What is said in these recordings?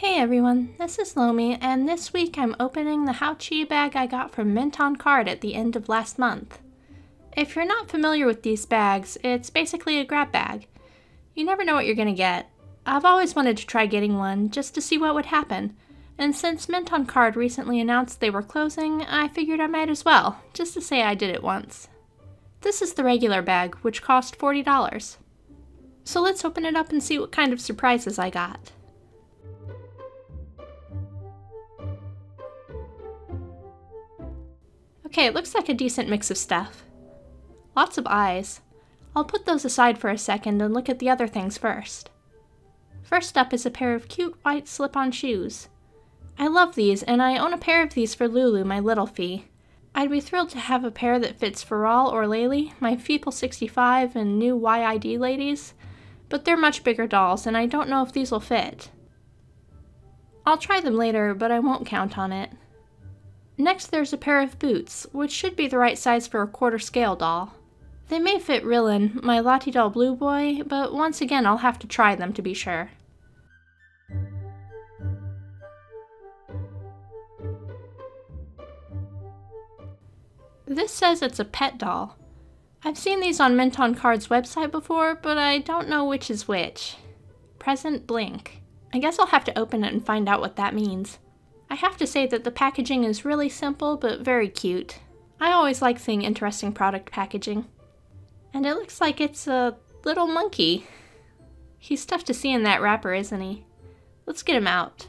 Hey everyone, this is Lomi, and this week I'm opening the HaoQi bag I got from Mint on Card at the end of last month. If you're not familiar with these bags, it's basically a grab bag. You never know what you're gonna get. I've always wanted to try getting one, just to see what would happen, and since Mint on Card recently announced they were closing, I figured I might as well, just to say I did it once. This is the regular bag, which cost $40. So let's open it up and see what kind of surprises I got. Okay, it looks like a decent mix of stuff. Lots of eyes. I'll put those aside for a second and look at the other things first. First up is a pair of cute white slip-on shoes. I love these, and I own a pair of these for Lulu, my LittleFee. I'd be thrilled to have a pair that fits Pharrell or Laylee, my Feeple 65 and new YID ladies, but they're much bigger dolls, and I don't know if these will fit. I'll try them later, but I won't count on it. Next there's a pair of boots, which should be the right size for a quarter scale doll. They may fit Rillin, my Lottie Doll Blue Boy, but once again I'll have to try them to be sure. This says it's a pet doll. I've seen these on Mint on Card's website before, but I don't know which is which. Present Blink. I guess I'll have to open it and find out what that means. I have to say that the packaging is really simple but very cute. I always like seeing interesting product packaging. And it looks like it's a little monkey. He's tough to see in that wrapper, isn't he? Let's get him out.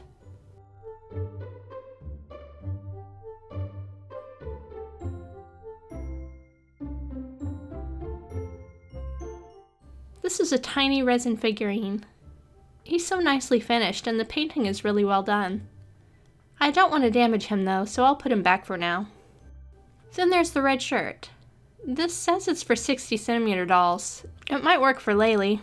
This is a tiny resin figurine. He's so nicely finished and the painting is really well done. I don't want to damage him though, so I'll put him back for now. Then there's the red shirt. This says it's for 60 centimeter dolls. It might work for Laylee.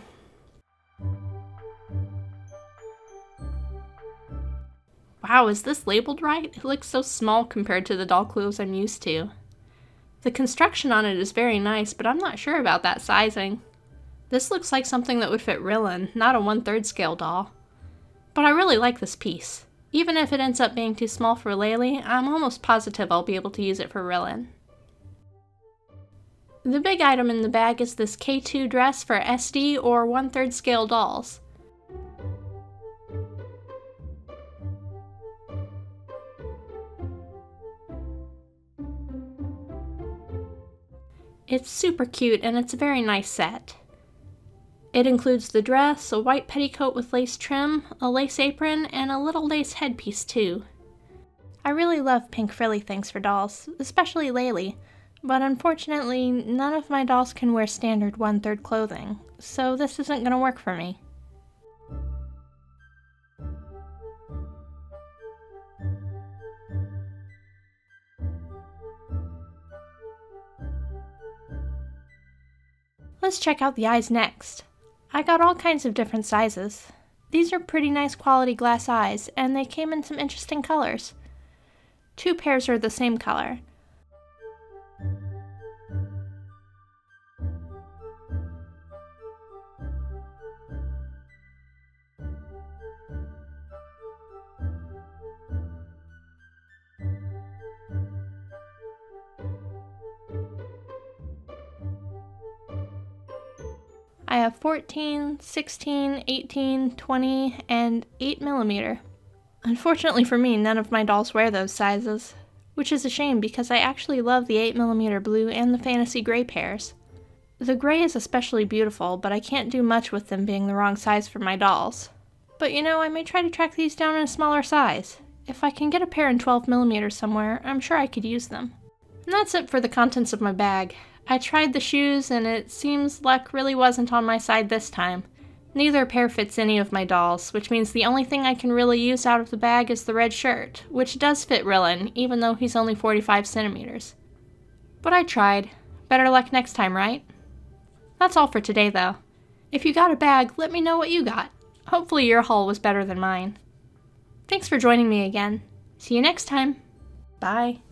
Wow, is this labeled right? It looks so small compared to the doll clothes I'm used to. The construction on it is very nice, but I'm not sure about that sizing. This looks like something that would fit Rillin, not a 1 3rd scale doll. But I really like this piece. Even if it ends up being too small for Laylee, I'm almost positive I'll be able to use it for Rillin. The big item in the bag is this K2 dress for SD or 1 3rd scale dolls. It's super cute and it's a very nice set. It includes the dress, a white petticoat with lace trim, a lace apron, and a little lace headpiece too. I really love pink frilly things for dolls, especially Laylee, but unfortunately none of my dolls can wear standard one-third clothing, so this isn't going to work for me. Let's check out the eyes next. I got all kinds of different sizes. These are pretty nice quality glass eyes, and they came in some interesting colors. Two pairs are the same color. I have 14, 16, 18, 20, and 8 millimeter. Unfortunately for me, none of my dolls wear those sizes, which is a shame because I actually love the 8mm blue and the fantasy gray pairs. The gray is especially beautiful, but I can't do much with them being the wrong size for my dolls. But you know, I may try to track these down in a smaller size. If I can get a pair in 12mm somewhere, I'm sure I could use them. And that's it for the contents of my bag. I tried the shoes and it seems luck really wasn't on my side this time. Neither pair fits any of my dolls, which means the only thing I can really use out of the bag is the red shirt, which does fit Rillin, even though he's only 45 centimeters. But I tried. Better luck next time, right? That's all for today, though. If you got a bag, let me know what you got. Hopefully your haul was better than mine. Thanks for joining me again. See you next time. Bye.